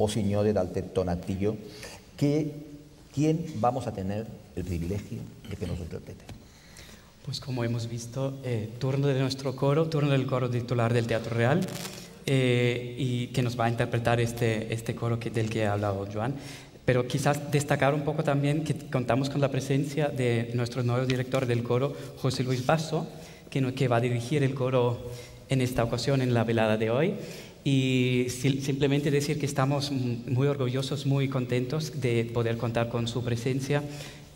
o Signore dal Tonatillo, que ¿quién vamos a tener el privilegio de que nos interprete? Pues como hemos visto, eh, turno de nuestro coro, turno del coro titular del Teatro Real, eh, y que nos va a interpretar este, este coro que, del que ha hablado Joan. Pero quizás destacar un poco también que contamos con la presencia de nuestro nuevo director del coro, José Luis Basso, que va a dirigir el coro en esta ocasión, en la velada de hoy. Y simplemente decir que estamos muy orgullosos, muy contentos de poder contar con su presencia.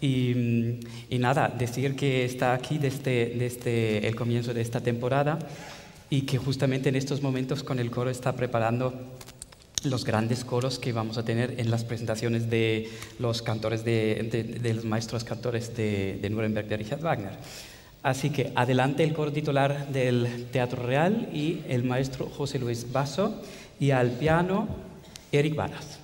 Y, y nada, decir que está aquí desde, desde el comienzo de esta temporada y que justamente en estos momentos con el coro está preparando los grandes coros que vamos a tener en las presentaciones de los cantores de, de, de los maestros cantores de, de Nuremberg de Richard Wagner. Así que adelante el coro titular del Teatro Real y el maestro José Luis Basso y al piano Eric Balas.